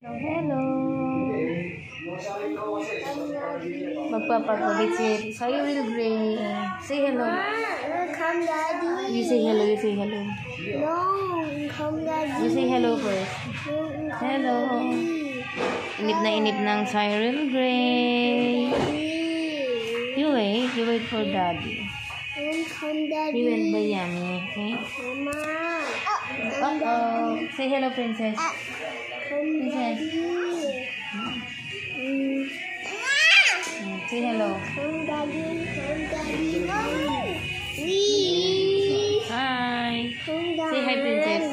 Hello. Magpapakulit si Cyril Gray. Say hello. Come, Daddy. You say hello, you say hello. No, come, Daddy. You say hello first. Hello. Inip na inip ng Cyril Gray. You wait, you wait for daddy. Come, Daddy. You went by Yummy, okay? Mama. Uh-oh. Say hello, princess. Come, Say hello. Come, Daddy. Come, Daddy. Hi. Say hi, princess.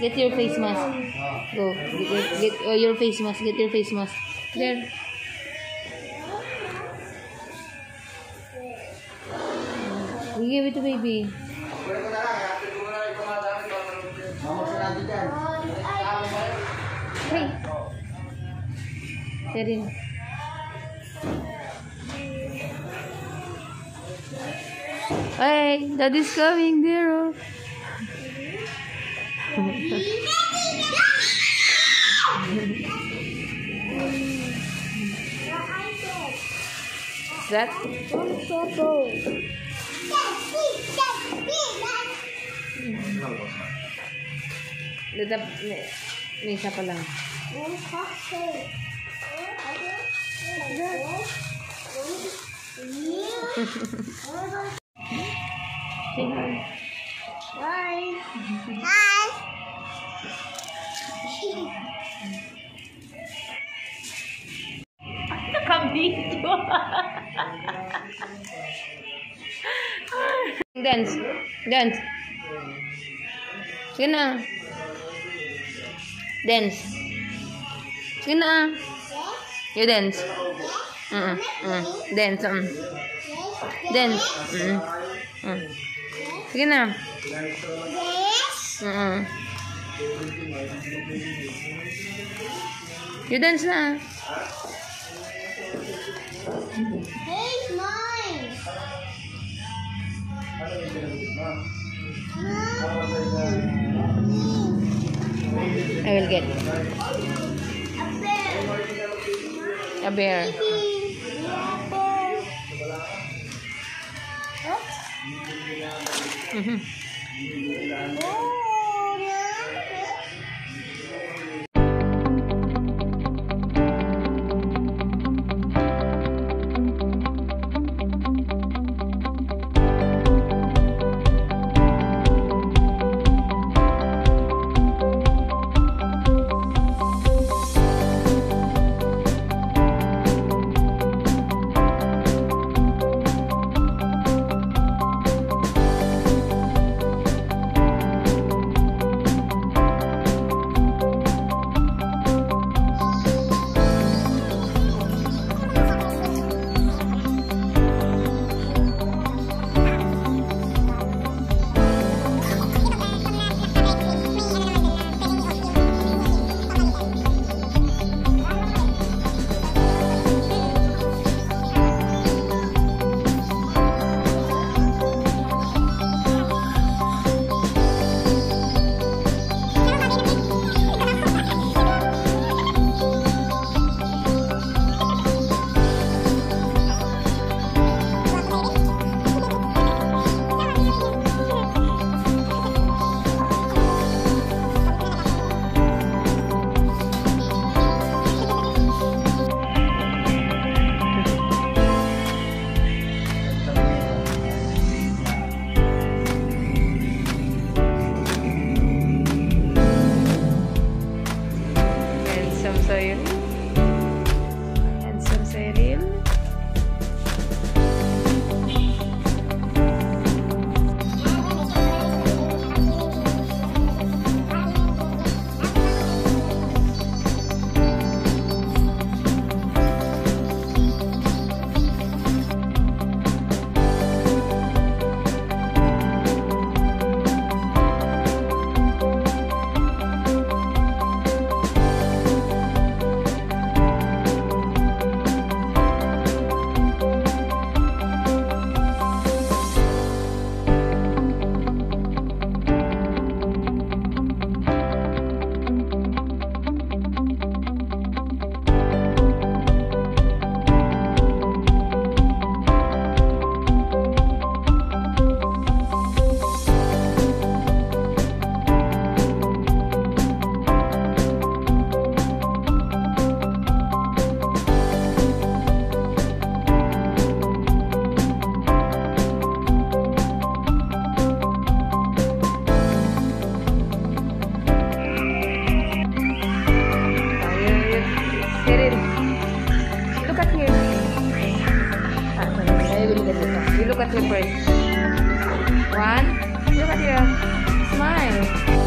Get your face mask. Go. Get, get, get uh, your face mask. Get your face mask. There. give it to baby. Hey. Get in. Hey, daddy's coming, I'm so cold. May, may isa pa lang. Say hi. Bye. Hi. Nakabidyo. Dance. Dance. Sige na. Dance. Sige na. You dance. Mm -mm. Dance. Mm. Dance. Mm mm. Sige na. Mm -mm. You dance na. Hey, mine. I will get A bear. a bear. Mhm. One. Look at here. Smile.